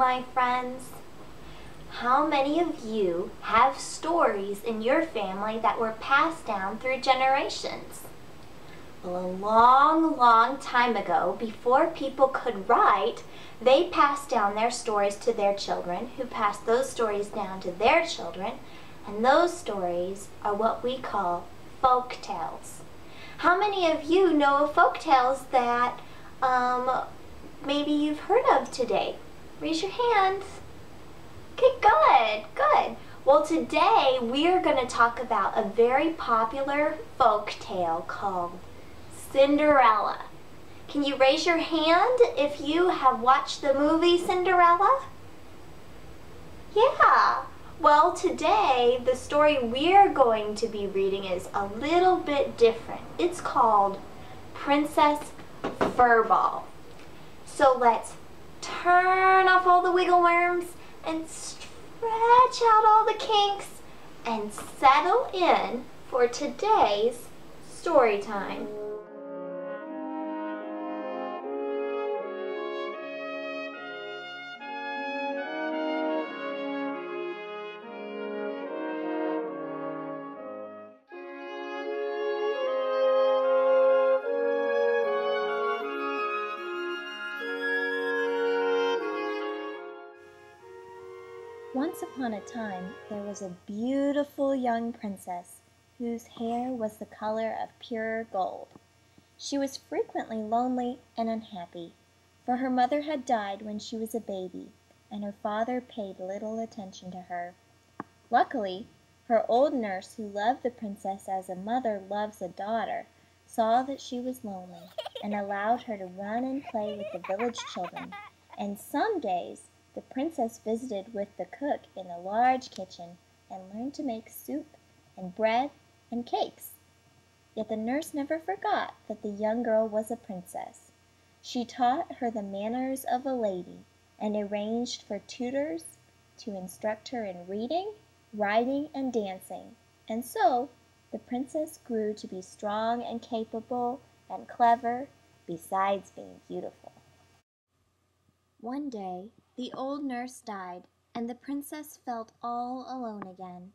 my friends? How many of you have stories in your family that were passed down through generations? Well, a long, long time ago, before people could write, they passed down their stories to their children, who passed those stories down to their children, and those stories are what we call folk tales. How many of you know of folk tales that um, maybe you've heard of today? Raise your hands. Okay, good, good. Well, today we are going to talk about a very popular folk tale called Cinderella. Can you raise your hand if you have watched the movie Cinderella? Yeah. Well, today the story we're going to be reading is a little bit different. It's called Princess Furball. So let's turn off all the wiggle worms and stretch out all the kinks and settle in for today's story time. Once upon a time there was a beautiful young princess whose hair was the color of pure gold. She was frequently lonely and unhappy, for her mother had died when she was a baby, and her father paid little attention to her. Luckily, her old nurse, who loved the princess as a mother loves a daughter, saw that she was lonely, and allowed her to run and play with the village children, and some days the princess visited with the cook in the large kitchen and learned to make soup and bread and cakes. Yet the nurse never forgot that the young girl was a princess. She taught her the manners of a lady and arranged for tutors to instruct her in reading, writing, and dancing, and so the princess grew to be strong and capable and clever, besides being beautiful. One day the old nurse died, and the princess felt all alone again.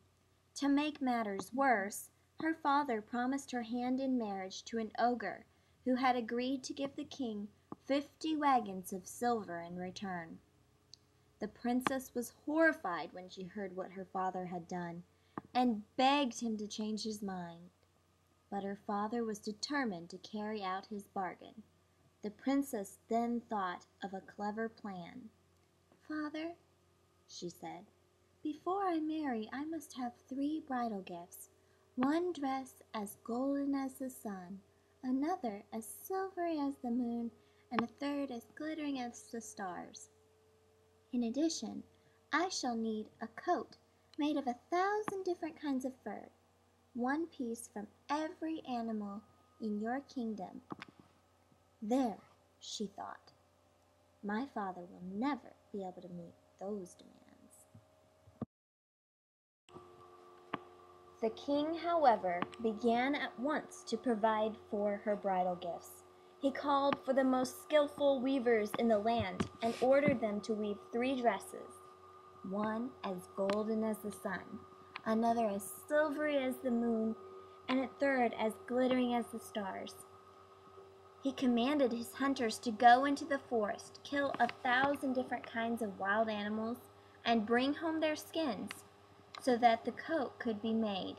To make matters worse, her father promised her hand in marriage to an ogre who had agreed to give the king fifty wagons of silver in return. The princess was horrified when she heard what her father had done, and begged him to change his mind. But her father was determined to carry out his bargain. The princess then thought of a clever plan. "Father," she said, "before I marry I must have three bridal gifts: one dress as golden as the sun, another as silvery as the moon, and a third as glittering as the stars. In addition, I shall need a coat made of a thousand different kinds of fur, one piece from every animal in your kingdom. There, she thought, my father will never be able to meet those demands. The king, however, began at once to provide for her bridal gifts. He called for the most skilful weavers in the land and ordered them to weave three dresses, one as golden as the sun, another as silvery as the moon, and a third as glittering as the stars. He commanded his hunters to go into the forest, kill a thousand different kinds of wild animals, and bring home their skins, so that the coat could be made.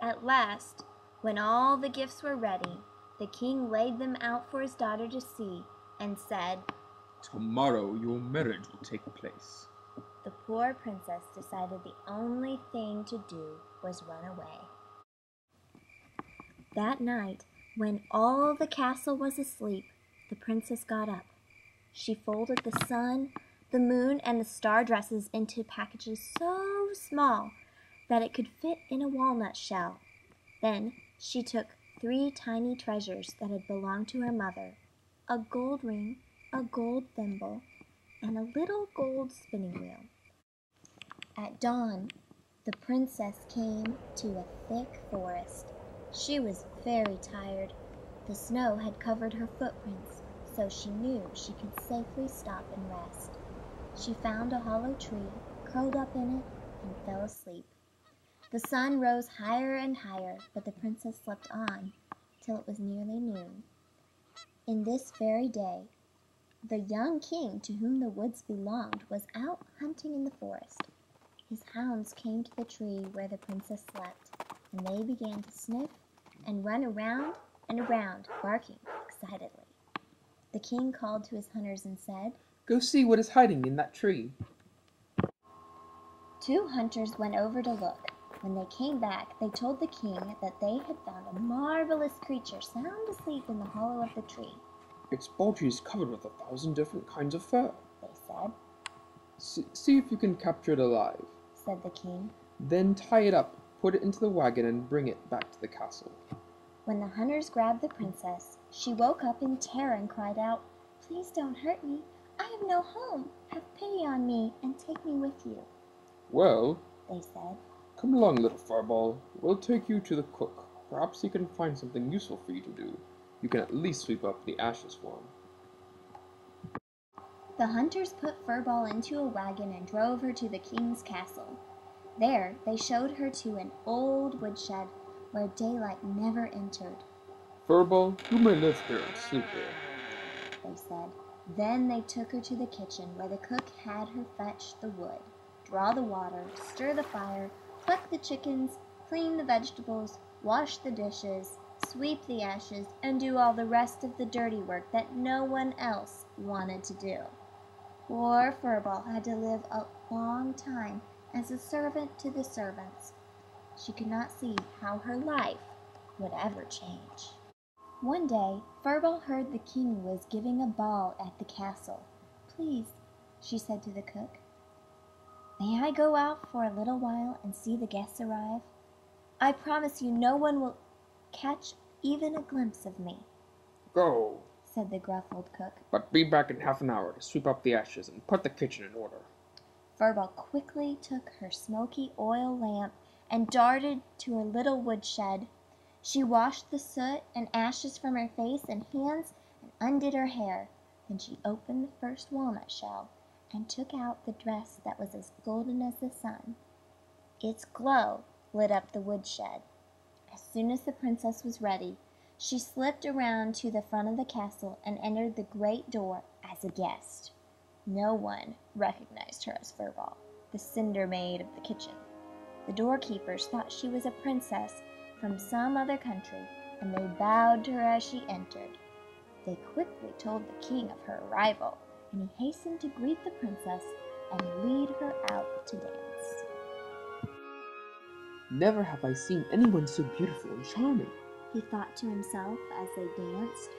At last, when all the gifts were ready, the king laid them out for his daughter to see, and said, Tomorrow your marriage will take place. The poor princess decided the only thing to do was run away. That night, when all the castle was asleep, the princess got up. She folded the sun, the moon, and the star dresses into packages so small that it could fit in a walnut shell. Then she took three tiny treasures that had belonged to her mother a gold ring, a gold thimble, and a little gold spinning wheel. At dawn, the princess came to a thick forest. She was very tired. The snow had covered her footprints, so she knew she could safely stop and rest. She found a hollow tree, curled up in it, and fell asleep. The sun rose higher and higher, but the princess slept on till it was nearly noon. In this very day, the young king to whom the woods belonged was out hunting in the forest. His hounds came to the tree where the princess slept, and they began to sniff and run around and around, barking excitedly. The king called to his hunters and said, Go see what is hiding in that tree. Two hunters went over to look. When they came back, they told the king that they had found a marvelous creature sound asleep in the hollow of the tree. Its body is covered with a thousand different kinds of fur. They said, See, see if you can capture it alive. said the king. Then tie it up, put it into the wagon, and bring it back to the castle. When the hunters grabbed the princess, she woke up in terror and cried out, Please don't hurt me. I have no home. Have pity on me and take me with you. Well, They said, come along, little furball. We'll take you to the cook. Perhaps he can find something useful for you to do. You can at least sweep up the ashes for him. The hunters put Furball into a wagon and drove her to the king's castle. There they showed her to an old woodshed where daylight never entered, Furball, you may live here and sleep here. they said. Then they took her to the kitchen where the cook had her fetch the wood, draw the water, stir the fire, pluck the chickens, clean the vegetables, wash the dishes, sweep the ashes, and do all the rest of the dirty work that no one else wanted to do. Poor Furball had to live a long time as a servant to the servants. She could not see how her life would ever change. One day, Furball heard the king was giving a ball at the castle. Please, she said to the cook, may I go out for a little while and see the guests arrive? I promise you no one will catch even a glimpse of me, Go, said the gruff old cook. but be back in half an hour to sweep up the ashes and put the kitchen in order. Furball quickly took her smoky oil lamp and darted to her little woodshed. She washed the soot and ashes from her face and hands and undid her hair. Then she opened the first walnut shell and took out the dress that was as golden as the sun. Its glow lit up the woodshed. As soon as the princess was ready, she slipped around to the front of the castle and entered the great door as a guest. No one recognized her as Furball, the cinder maid of the kitchen. The doorkeepers thought she was a princess from some other country, and they bowed to her as she entered. They quickly told the king of her arrival, and he hastened to greet the princess and lead her out to dance. Never have I seen anyone so beautiful and charming. he thought to himself as they danced.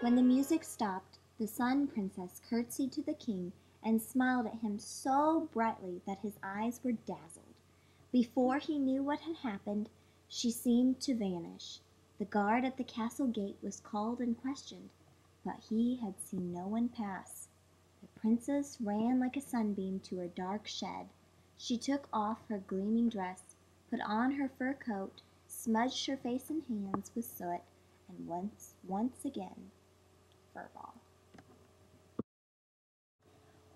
When the music stopped, the Sun Princess curtsied to the king and smiled at him so brightly that his eyes were dazzled. Before he knew what had happened, she seemed to vanish. The guard at the castle gate was called and questioned, but he had seen no one pass. The princess ran like a sunbeam to her dark shed. She took off her gleaming dress, put on her fur coat, smudged her face and hands with soot, and once, once again, furball.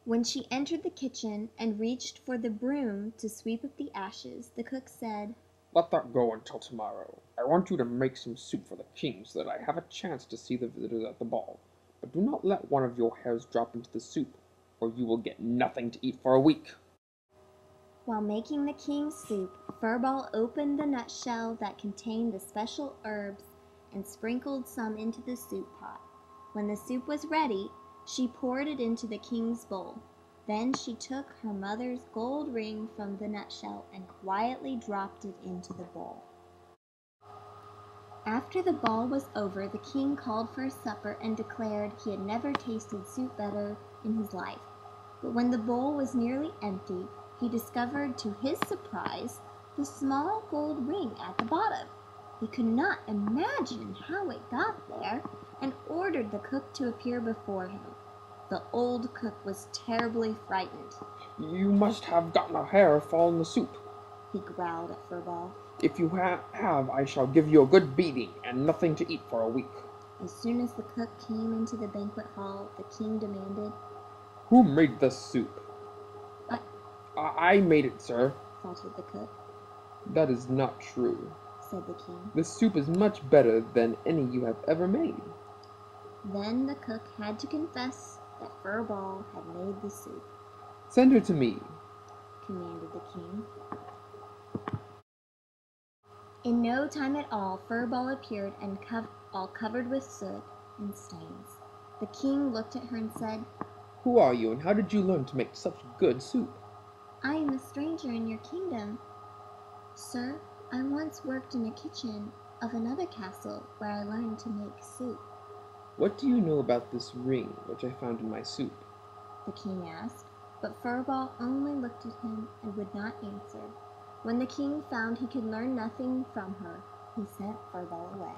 When she entered the kitchen and reached for the broom to sweep up the ashes, the cook said, Let that go until tomorrow. I want you to make some soup for the king so that I have a chance to see the visitors at the ball. But do not let one of your hairs drop into the soup, or you will get nothing to eat for a week. While making the king's soup, Furball opened the nutshell that contained the special herbs and sprinkled some into the soup pot. When the soup was ready, she poured it into the king's bowl. Then she took her mother's gold ring from the nutshell and quietly dropped it into the bowl. After the ball was over, the king called for supper and declared he had never tasted soup better in his life. But when the bowl was nearly empty, he discovered to his surprise the small gold ring at the bottom. He could not imagine how it got there and ordered the cook to appear before him. The old cook was terribly frightened. You must have gotten a hair fall in the soup. He growled at Furball. If you ha- have, I shall give you a good beating and nothing to eat for a week. As soon as the cook came into the banquet hall, the king demanded, Who made this soup? I, I made it, sir. faltered the cook. That is not true. Said the king. This soup is much better than any you have ever made. Then the cook had to confess that Furball had made the soup, Send her to me. commanded the king. In no time at all, Furball appeared and all covered with soot and stains. The king looked at her and said, Who are you, and how did you learn to make such good soup? I am a stranger in your kingdom. Sir, I once worked in the kitchen of another castle where I learned to make soup, What do you know about this ring which I found in my soup? the king asked. But Furball only looked at him and would not answer. When the king found he could learn nothing from her, he sent Furball away.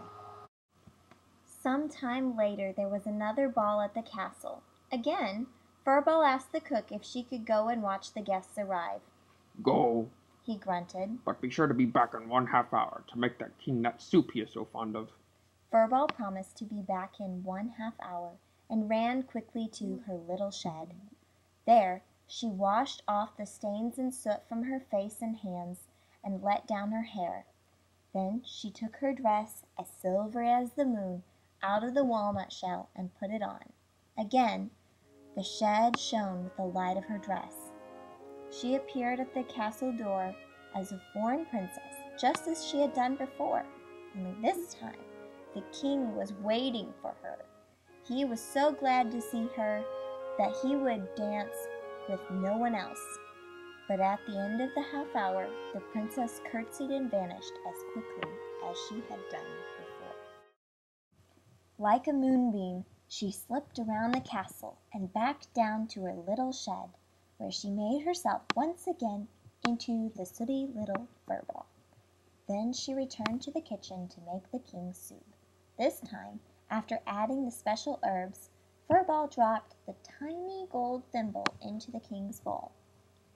Some time later, there was another ball at the castle. Again, Furball asked the cook if she could go and watch the guests arrive. Go, He grunted. but be sure to be back in one half hour to make that king that soup he is so fond of. Furball promised to be back in one half hour and ran quickly to her little shed. There, she washed off the stains and soot from her face and hands and let down her hair. Then she took her dress, as silvery as the moon, out of the walnut shell and put it on. Again, the shed shone with the light of her dress. She appeared at the castle door as a foreign princess, just as she had done before, only this time the king was waiting for her. He was so glad to see her that he would dance with no one else. But at the end of the half hour, the princess curtsied and vanished as quickly as she had done before. Like a moonbeam, she slipped around the castle and back down to her little shed, where she made herself once again into the sooty little furball. Then she returned to the kitchen to make the king's soup. This time, after adding the special herbs, Furball dropped the tiny gold thimble into the king's bowl.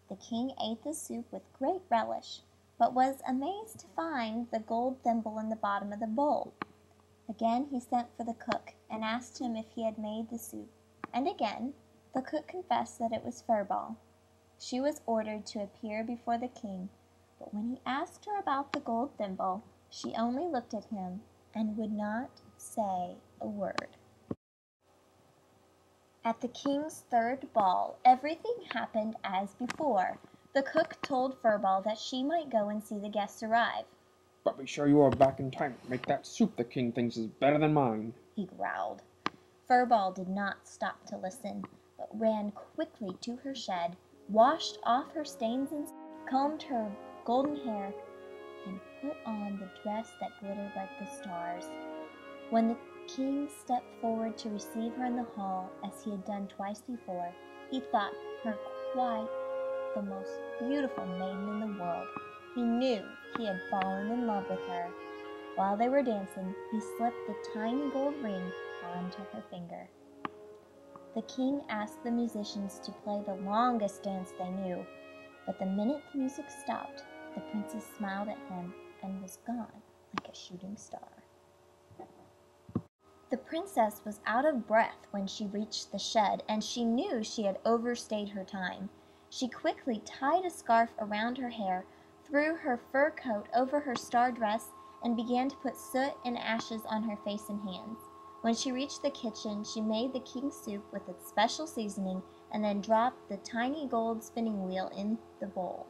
The king ate the soup with great relish, but was amazed to find the gold thimble in the bottom of the bowl. Again he sent for the cook and asked him if he had made the soup, and again the cook confessed that it was Furball. She was ordered to appear before the king, but when he asked her about the gold thimble, she only looked at him and would not say a word. At the king's third ball, everything happened as before. The cook told Furball that she might go and see the guests arrive. But be sure you are back in time to make that soup the king thinks is better than mine. He growled. Furball did not stop to listen, ran quickly to her shed, washed off her stains and combed her golden hair, and put on the dress that glittered like the stars. When the king stepped forward to receive her in the hall, as he had done twice before, he thought her quite the most beautiful maiden in the world. He knew he had fallen in love with her. While they were dancing, he slipped the tiny gold ring onto her finger. The king asked the musicians to play the longest dance they knew, but the minute the music stopped, the princess smiled at him and was gone like a shooting star. The princess was out of breath when she reached the shed, and she knew she had overstayed her time. She quickly tied a scarf around her hair, threw her fur coat over her star dress, and began to put soot and ashes on her face and hands. When she reached the kitchen, she made the king's soup with its special seasoning and then dropped the tiny gold spinning wheel in the bowl.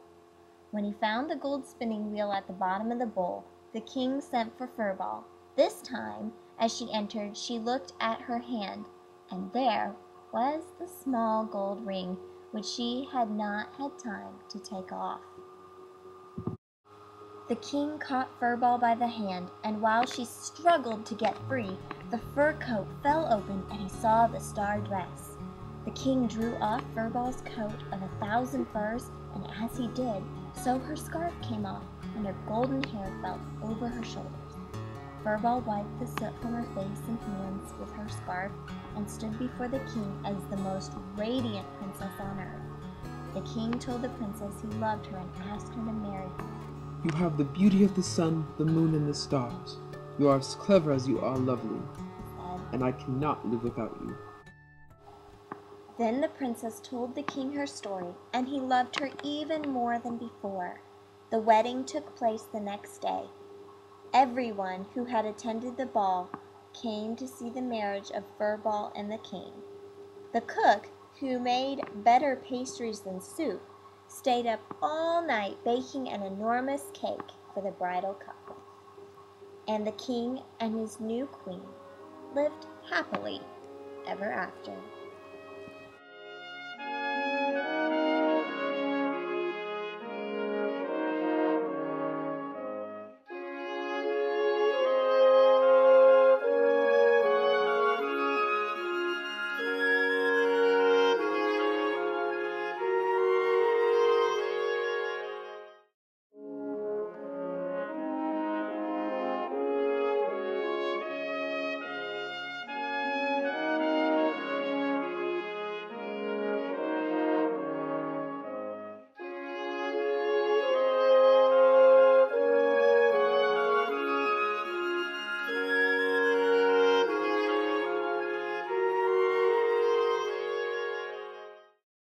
When he found the gold spinning wheel at the bottom of the bowl, the king sent for Furball. This time, as she entered, she looked at her hand, and there was the small gold ring which she had not had time to take off. The king caught Furball by the hand, and while she struggled to get free, the fur coat fell open and he saw the star dress. The king drew off Furball's coat of a thousand furs, and as he did, so her scarf came off, and her golden hair fell over her shoulders. Furball wiped the soot from her face and hands with her scarf and stood before the king as the most radiant princess on earth. The king told the princess he loved her and asked her to marry him. You have the beauty of the sun, the moon, and the stars. You are as clever as you are lovely, and I cannot live without you. Then the princess told the king her story, and he loved her even more than before. The wedding took place the next day. Everyone who had attended the ball came to see the marriage of Furball and the king. The cook, who made better pastries than soup, stayed up all night baking an enormous cake for the bridal couple. And the king and his new queen lived happily ever after.